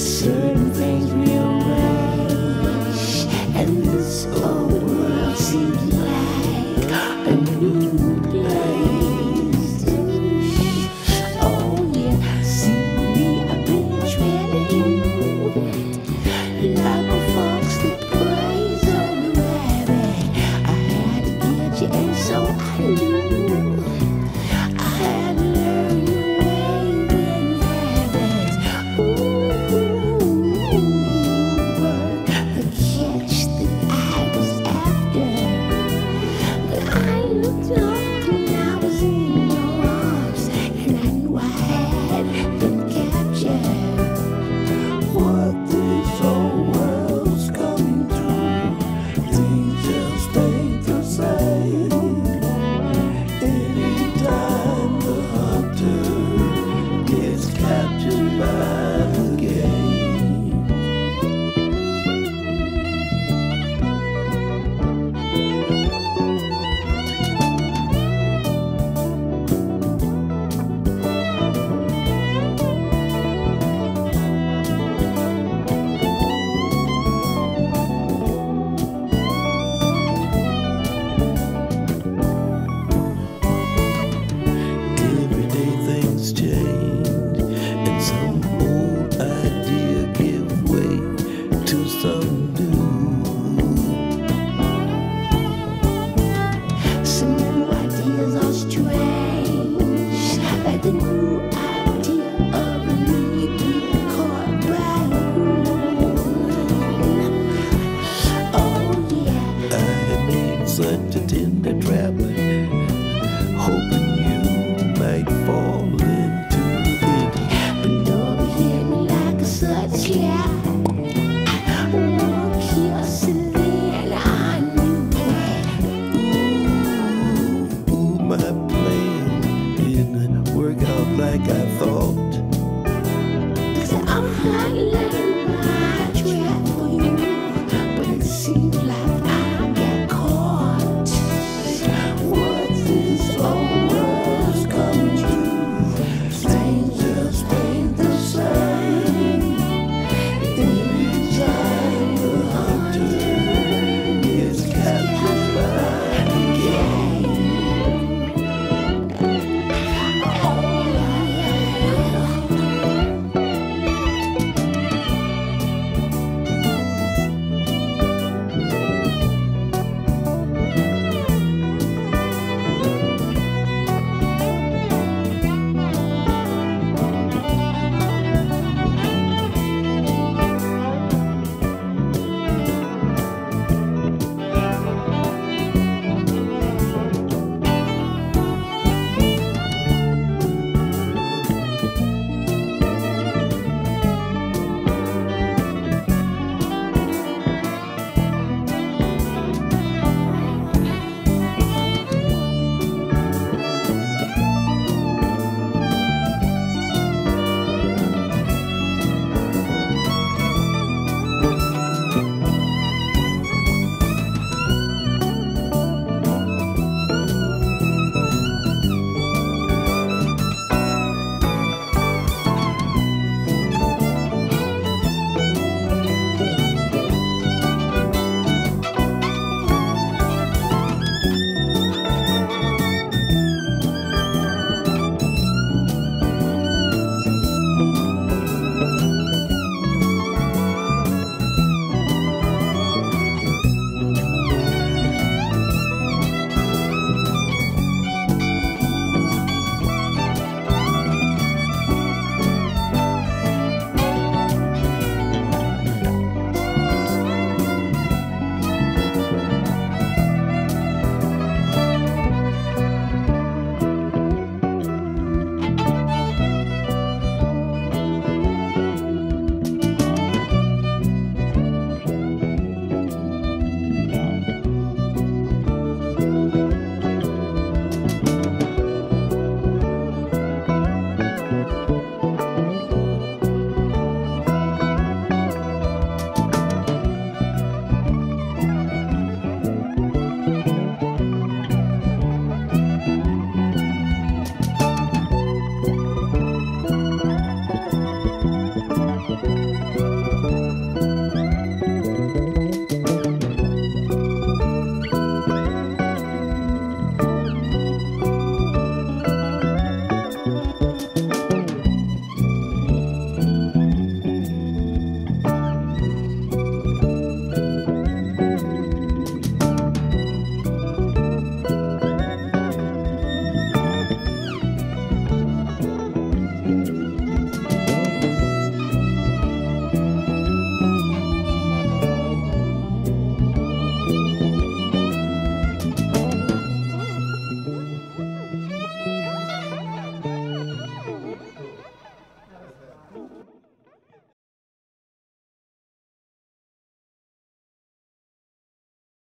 Certain things captured my plan didn't work out like I thought. Mm-hmm.